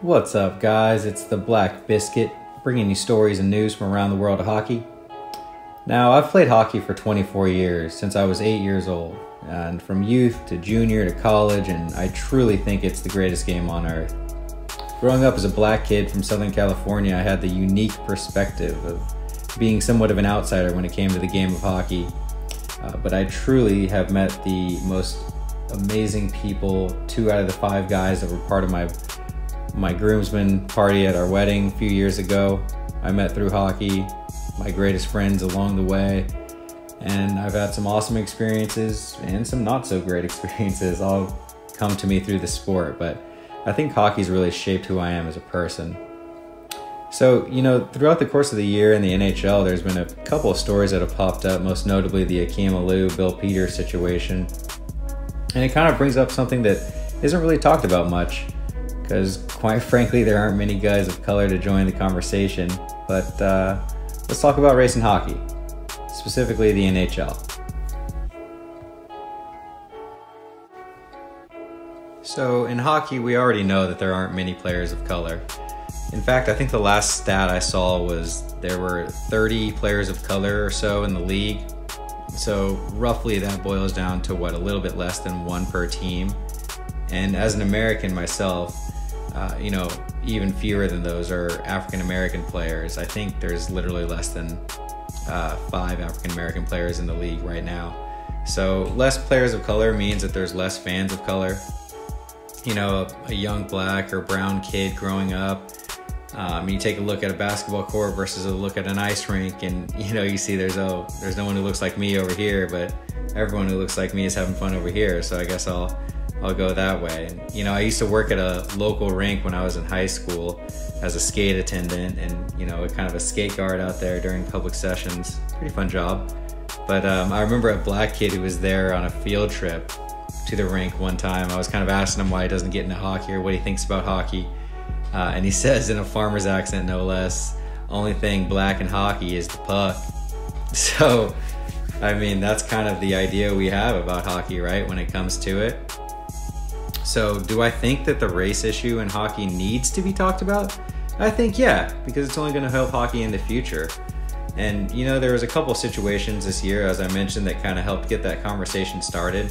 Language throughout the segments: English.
What's up, guys? It's the Black Biscuit, bringing you stories and news from around the world of hockey. Now, I've played hockey for 24 years, since I was 8 years old, and from youth to junior to college, and I truly think it's the greatest game on earth. Growing up as a black kid from Southern California, I had the unique perspective of being somewhat of an outsider when it came to the game of hockey. Uh, but I truly have met the most amazing people. Two out of the five guys that were part of my my groomsmen party at our wedding a few years ago, I met through hockey. My greatest friends along the way, and I've had some awesome experiences and some not so great experiences all come to me through the sport. But I think hockey's really shaped who I am as a person. So, you know, throughout the course of the year in the NHL, there's been a couple of stories that have popped up, most notably the Akim Aliu, Bill Peters situation. And it kind of brings up something that isn't really talked about much, because quite frankly, there aren't many guys of color to join the conversation. But uh, let's talk about racing hockey, specifically the NHL. So, in hockey, we already know that there aren't many players of color. In fact, I think the last stat I saw was there were 30 players of color or so in the league. So, roughly, that boils down to what, a little bit less than one per team. And as an American myself, uh, you know, even fewer than those are African American players. I think there's literally less than uh, five African American players in the league right now. So, less players of color means that there's less fans of color. You know, a, a young black or brown kid growing up um, you take a look at a basketball court versus a look at an ice rink, and you know you see there's oh there's no one who looks like me over here, but everyone who looks like me is having fun over here. So I guess I'll I'll go that way. You know, I used to work at a local rink when I was in high school as a skate attendant, and you know, kind of a skate guard out there during public sessions. Pretty fun job. But um, I remember a black kid who was there on a field trip to the rink one time. I was kind of asking him why he doesn't get into hockey or what he thinks about hockey uh, and he says in a farmer's accent, no less, only thing black in hockey is the puck. So, I mean, that's kind of the idea we have about hockey, right? When it comes to it. So, do I think that the race issue in hockey needs to be talked about? I think yeah, because it's only going to help hockey in the future. And you know, there was a couple situations this year, as I mentioned, that kind of helped get that conversation started.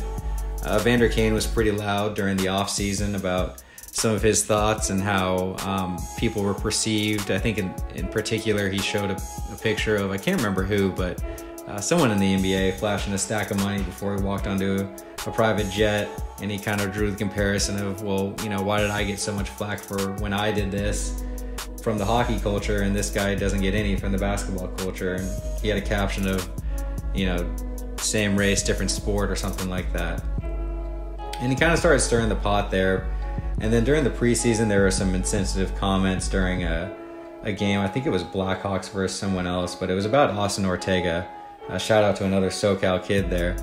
Uh, Vander Kane was pretty loud during the off season about some of his thoughts and how um, people were perceived. I think in, in particular, he showed a, a picture of, I can't remember who, but uh, someone in the NBA flashing a stack of money before he walked onto a, a private jet. And he kind of drew the comparison of, well, you know, why did I get so much flack for when I did this from the hockey culture and this guy doesn't get any from the basketball culture? And he had a caption of, you know, same race, different sport or something like that. And he kind of started stirring the pot there and then during the preseason, there were some insensitive comments during a, a game. I think it was Blackhawks versus someone else, but it was about Austin Ortega. Uh, shout out to another SoCal kid there.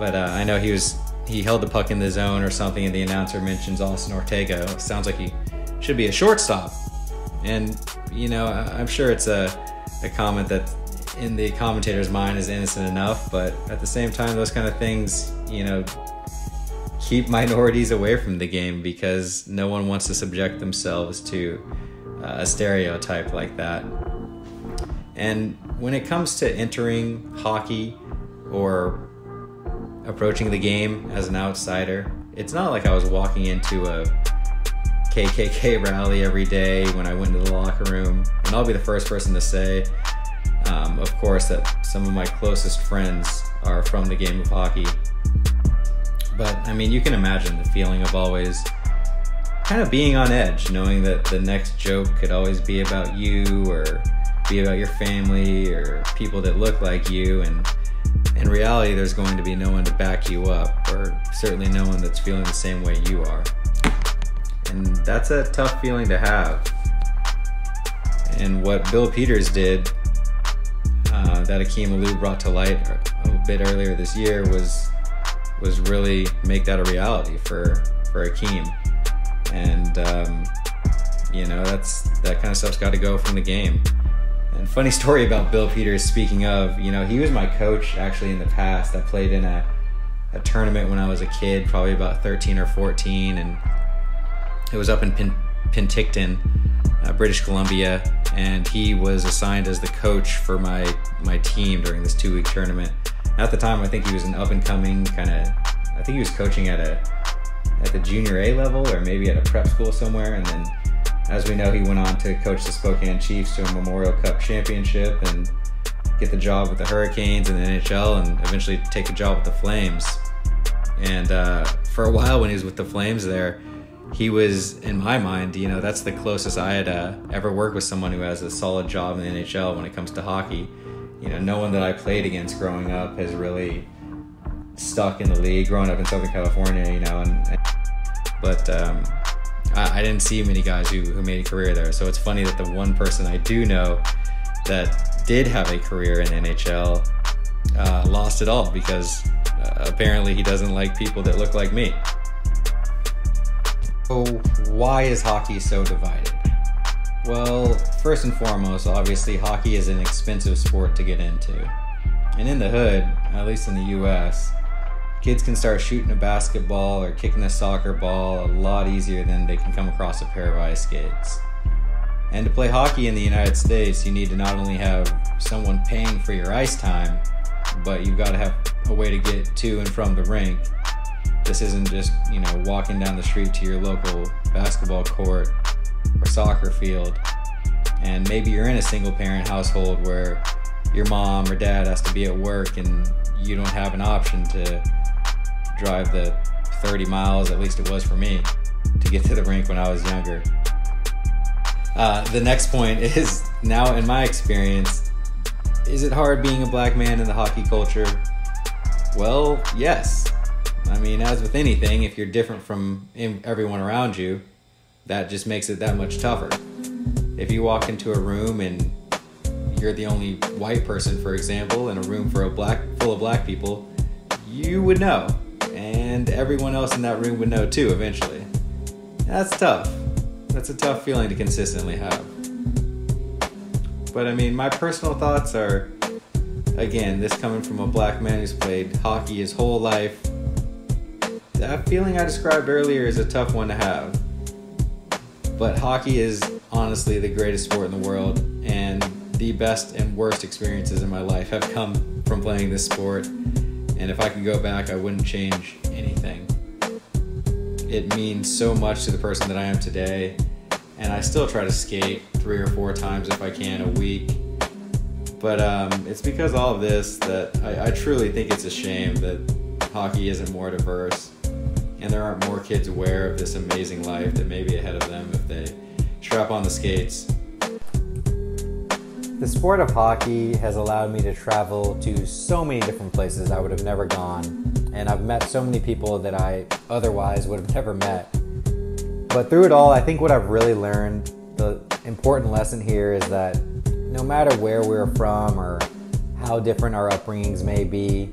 But uh, I know he was he held the puck in the zone or something, and the announcer mentions Austin Ortega. It sounds like he should be a shortstop. And you know, I'm sure it's a a comment that in the commentator's mind is innocent enough, but at the same time, those kind of things, you know, keep minorities away from the game because no one wants to subject themselves to uh, a stereotype like that. And when it comes to entering hockey or approaching the game as an outsider, it's not like I was walking into a KKK rally every day when I went to the locker room. And I'll be the first person to say, um, of course, that some of my closest friends are from the game of hockey. But I mean, you can imagine the feeling of always kind of being on edge, knowing that the next joke could always be about you or be about your family or people that look like you. And in reality, there's going to be no one to back you up, or certainly no one that's feeling the same way you are. And that's a tough feeling to have. And what Bill Peters did, uh, that Akim Aliu brought to light a bit earlier this year, was was really make that a reality for for Akim, and um, you know that's that kind of stuff's got to go from the game. And funny story about Bill Peters. Speaking of, you know, he was my coach actually in the past. I played in a a tournament when I was a kid, probably about 13 or 14, and it was up in Pen- Penticton, uh, British Columbia, and he was assigned as the coach for my my team during this two week tournament. At the time, I think he was an up and coming kind of. I think he was coaching at a at the junior A level or maybe at a prep school somewhere, and then as we know, he went on to coach the Spokane Chiefs to a Memorial Cup championship and get the job with the Hurricanes and the NHL, and eventually take a job with the Flames. And uh, for a while, when he was with the Flames, there, he was in my mind, you know, that's the closest I had uh, ever worked with someone who has a solid job in the NHL when it comes to hockey. You know, no one that I played against growing up has really stuck in the league. Growing up in Southern California, you know, and, and but um, I, didn't see many guys who, who made a career there. So it's funny that the one person I do know that did have a career in NHL uh, lost it all because uh, apparently he doesn't like people that look like me. So, why is hockey so divided? Well, first and foremost, obviously, hockey is an expensive sport to get into. And in the hood, at least in the US, kids can start shooting a basketball or kicking a soccer ball a lot easier than they can come across a pair of ice skates. And to play hockey in the United States, you need to not only have someone paying for your ice time, but you've got to have a way to get to and from the rink. This isn't just, you know, walking down the street to your local basketball court or soccer field. And maybe you're in a single parent household where your mom or dad has to be at work and you don't have an option to drive the 30 miles, at least it was for me, to get to the rink when I was younger. Uh, the next point is now, in my experience, is it hard being a black man in the hockey culture? Well, yes. I mean, as with anything, if you're different from everyone around you, that just makes it that much tougher. If you walk into a room and you're the only white person, for example, in a room for a black full of black people, you would know and everyone else in that room would know too eventually. That's tough. That's a tough feeling to consistently have. But I mean, my personal thoughts are again, this coming from a black man who's played hockey his whole life. That feeling I described earlier is a tough one to have. But hockey is honestly the greatest sport in the world, and the best and worst experiences in my life have come from playing this sport. And if I could go back, I wouldn't change anything. It means so much to the person that I am today. And I still try to skate three or four times if I can a week. But um, it's because all of this that I, I truly think it's a shame that hockey isn't more diverse and there aren't more kids aware of this amazing life that may be ahead of them if they strap on the skates the sport of hockey has allowed me to travel to so many different places I would have never gone, and I've met so many people that I otherwise would have never met. But through it all, I think what I've really learned, the important lesson here is that no matter where we're from or how different our upbringings may be,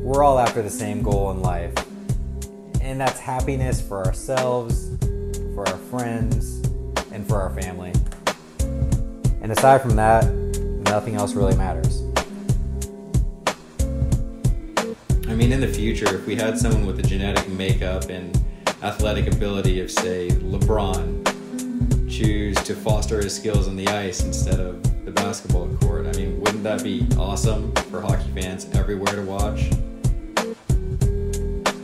we're all after the same goal in life. And that's happiness for ourselves, for our friends, and for our family. And aside from that, nothing else really matters. I mean, in the future, if we had someone with the genetic makeup and athletic ability of, say, LeBron, choose to foster his skills on the ice instead of the basketball court, I mean, wouldn't that be awesome for hockey fans everywhere to watch?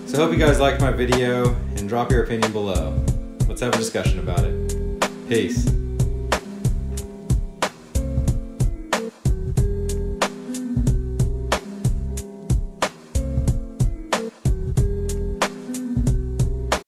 So I hope you guys liked my video and drop your opinion below. Let's have a discussion about it. Peace.